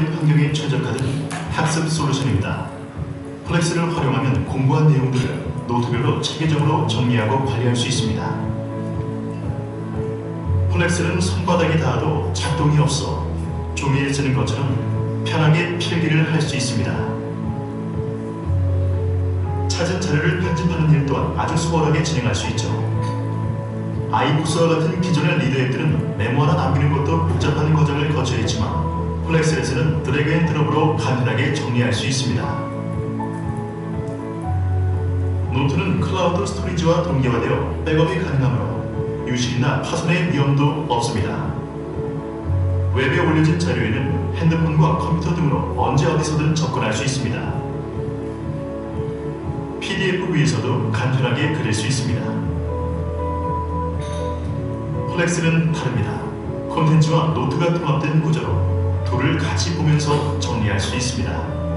환경에 최적화된 학습 솔루션입니다. 플렉스를 활용하면 공부한 내용들을 노트별로 체계적으로 정리하고 관리할 수 있습니다. 플렉스는 손바닥에 닿아도 작동이 없어 종이에 쓰는 것처럼 편하게 필기를 할 수 있습니다. 찾은 자료를 편집하는 일 또한 아주 수월하게 진행할 수 있죠. 아이북스와 같은 기존의 리더 앱들은 메모 하나 남기는 것도 복잡한 과정을 거쳐야 했지만 플렉스에서는 drag and drop으로 간편하게 정리할 수 있습니다. 노트는 클라우드 스토리지와 동기화되어 백업이 가능하므로 유실이나 파손의 위험도 없습니다. 웹에 올려진 자료에는 핸드폰과 컴퓨터 등으로 언제 어디서든 접근할 수 있습니다. PDF 위에서도 간편하게 그릴 수 있습니다. 플렉스는 다릅니다. 콘텐츠와 노트가 통합된 구조로 둘을 같이 보면서 정리할 수 있습니다.